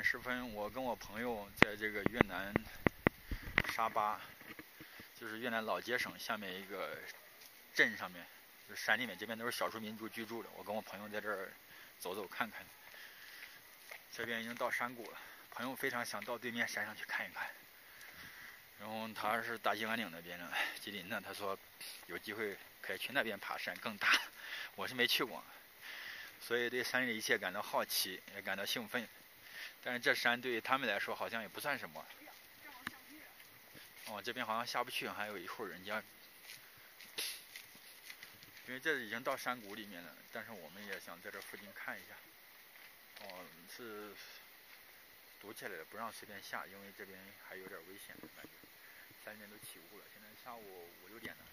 晚时分，我跟我朋友在这个越南沙巴，就是越南老街省下面一个镇上面，就山里面，这边都是少数民族居住的。我跟我朋友在这儿走走看看，这边已经到山谷了。朋友非常想到对面山上去看一看，然后他是大兴安岭那边的吉林的，他说有机会可以去那边爬山更大，我是没去过。所以对山里的一切感到好奇，也感到兴奋。但是这山对于他们来说好像也不算什么。哦，这边好像下不去，还有一户人家。因为这已经到山谷里面了，但是我们也想在这附近看一下。哦，是堵起来了，不让随便下，因为这边还有点危险的感觉。山里面都起雾了，现在下午五六点了，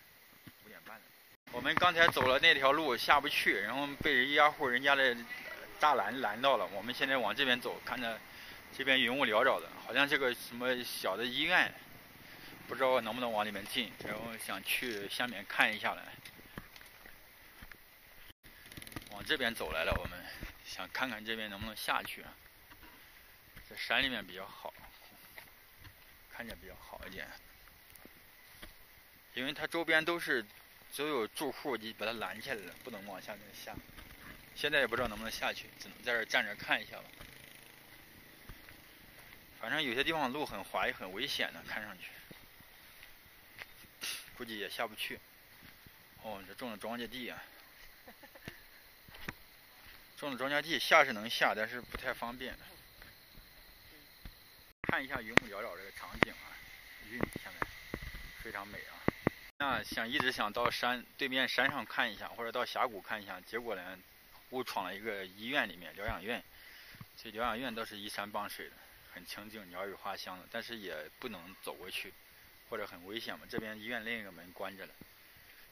五点半了。我们刚才走了那条路下不去，然后被一家户人家的栅栏拦到了。我们现在往这边走，看着这边云雾缭绕的，好像这个什么小的医院，不知道能不能往里面进。然后想去下面看一下来，往这边走来了。我们想看看这边能不能下去，在山里面比较好，看着比较好一点，因为它周边都是。所有住户你把它拦起来了，不能往下面下。现在也不知道能不能下去，只能在这站着看一下吧。反正有些地方路很滑，也很危险的，看上去，估计也下不去。哦，这种的庄稼地啊，种的庄稼地下是能下，但是不太方便。看一下云雾缭绕这个场景啊，云下面非常美啊。那想一直想到山对面山上看一下，或者到峡谷看一下，结果呢，误闯了一个医院里面疗养院。这疗养院倒是依山傍水的，很清静，鸟语花香的，但是也不能走过去，或者很危险嘛。这边医院另一个门关着了，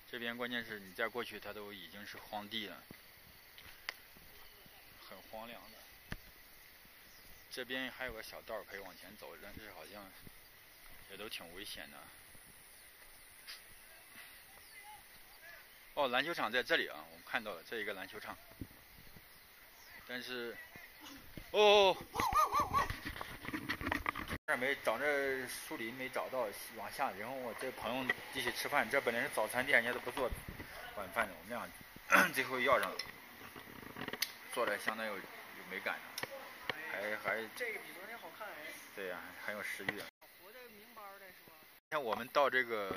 这边关键是你再过去，它都已经是荒地了，很荒凉的。这边还有个小道可以往前走，但是好像也都挺危险的。哦，篮球场在这里啊，我们看到了这一个篮球场，但是，哦，这没找这树林没找到，往下，然后我这朋友一起吃饭，这本来是早餐店，人家都不做晚饭的，我们俩 最后要上了，做的相当有有美感，还还这个比昨天好看哎，对呀，很有食欲。活的明白的是吧？像我们到这个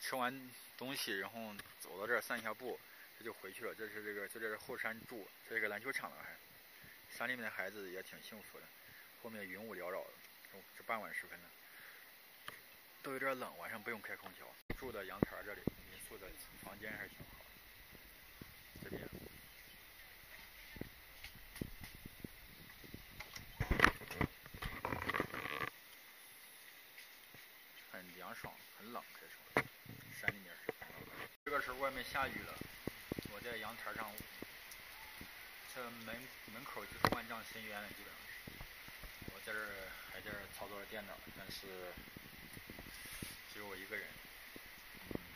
吃完。东西，然后走到这儿散一下步，这就回去了。这是这个，就这后山住，这个篮球场了，还山里面的孩子也挺幸福的。后面云雾缭绕的，这傍晚时分了，都有点冷，晚上不用开空调。住的阳台这里，民宿的房间还是挺好。这边很凉爽，很冷，可以说山里面是。这个时候外面下雨了，我在阳台上，这门门口就是万丈深渊了，基本上。我在这儿还在这儿操作着电脑，但是只有我一个人，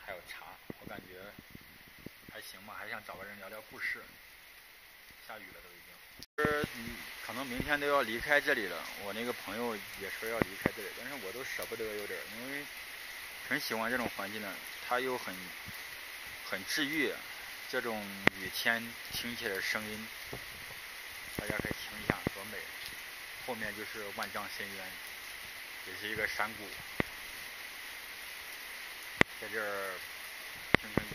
还有茶，我感觉还行吧，还想找个人聊聊故事。下雨了都已经，是可能明天都要离开这里了。我那个朋友也说要离开这里，但是我都舍不得有点，因为很喜欢这种环境的，他又很。很治愈，这种雨天听起来声音，大家可以听一下，多美！后面就是万丈深渊，也是一个山谷，在这儿听听雨。